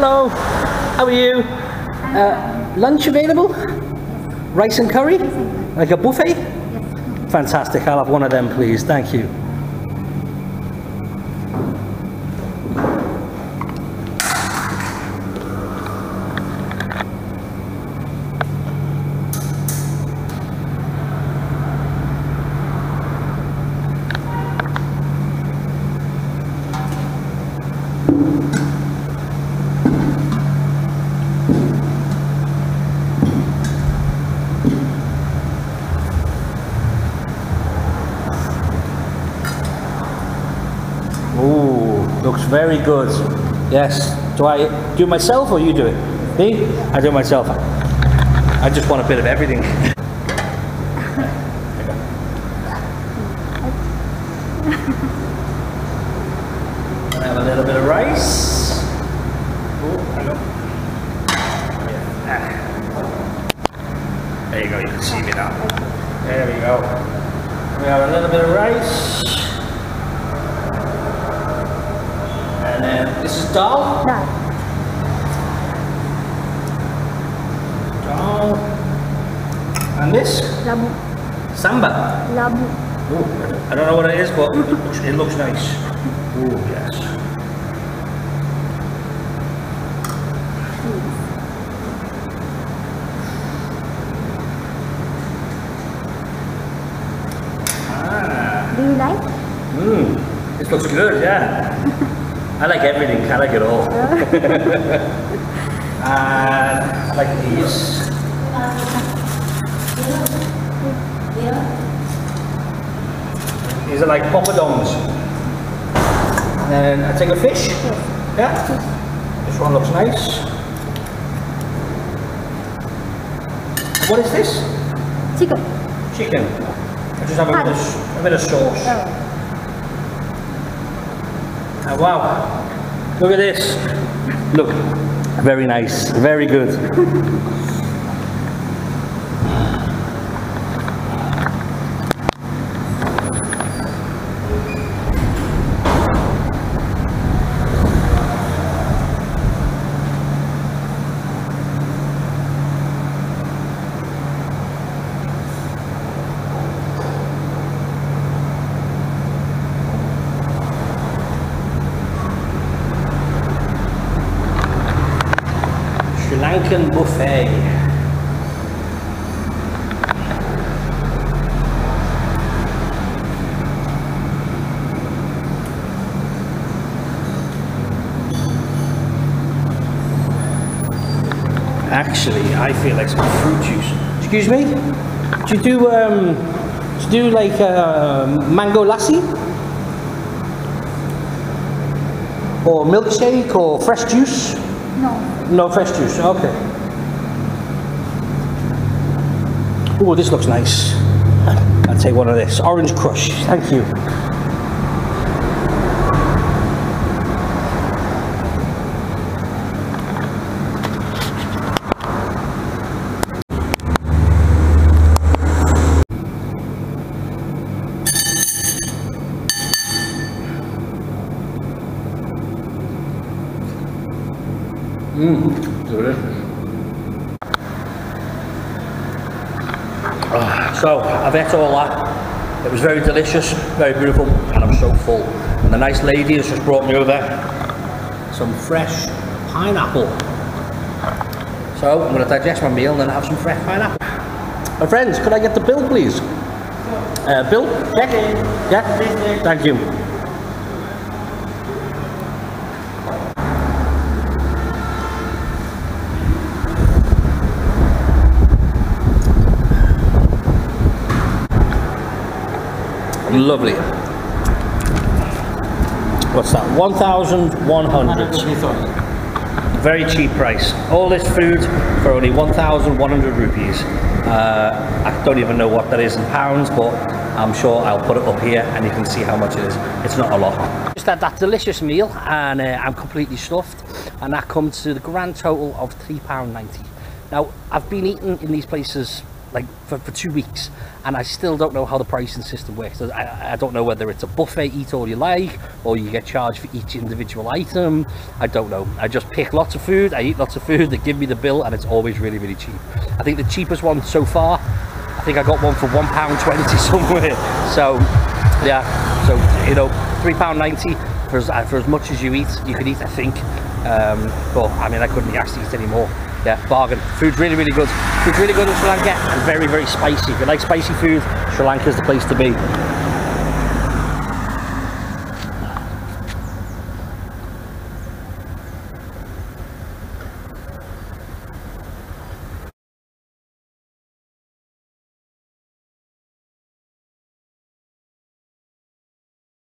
Hello, how are you? Uh, lunch available? Rice and curry? Like a buffet? Fantastic, I'll have one of them please, thank you. Ooh, looks very good. Yes. Do I do myself or you do it? Me? I do myself. I just want a bit of everything. Have a little bit of rice. There you go, you can see me now. There we go. We have a little bit of rice. And then this is dal. Dal. Dal. And this, Labu. samba. Labu. Ooh, I don't know what it is, but it looks, it looks nice. Ooh, yes. Ah, Do you like? mmm, this looks good, yeah. I like everything, I like it all. and uh, I like these. These are like poppadoms. And I take a fish. Yeah. This one looks nice. What is this? Chicken. Chicken. I just have a bit of, a bit of sauce. Oh. Oh, wow. Look at this. Look. Very nice. Very good. Buffet. Actually, I feel like some fruit juice. Excuse me? Do you do um? Do you do like uh, mango lassi? Or milkshake or fresh juice? No. No fresh juice, okay. Oh, this looks nice. I'll take one of this. Orange crush, thank you. Ah, So, I've ate all that. It was very delicious, very beautiful, and I'm so full. And the nice lady has just brought me over some fresh pineapple. So, I'm going to digest my meal and then have some fresh pineapple. My friends, could I get the bill, please? Uh, bill? Check? Yeah? Thank you. Lovely. What's that? 1,100. Very cheap price. All this food for only 1,100 rupees. Uh, I don't even know what that is in pounds, but I'm sure I'll put it up here and you can see how much it is. It's not a lot. Just had that delicious meal and uh, I'm completely stuffed and that comes to the grand total of £3.90. Now, I've been eating in these places like for, for two weeks and I still don't know how the pricing system works. I, I don't know whether it's a buffet eat all you like or you get charged for each individual item. I don't know. I just pick lots of food I eat lots of food they give me the bill and it's always really really cheap. I think the cheapest one so far I think I got one for one pound 20 somewhere. So yeah so you know three pound 90 for as, for as much as you eat you could eat I think. Um, but I mean I couldn't to eat anymore yeah bargain. Food's really really good. Food's really good in Sri Lanka. And very very spicy. If you like spicy food Sri Lanka's the place to be